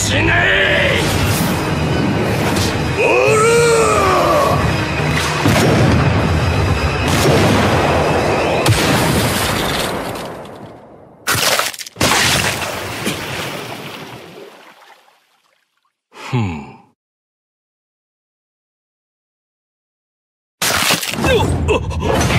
死ねふん。っ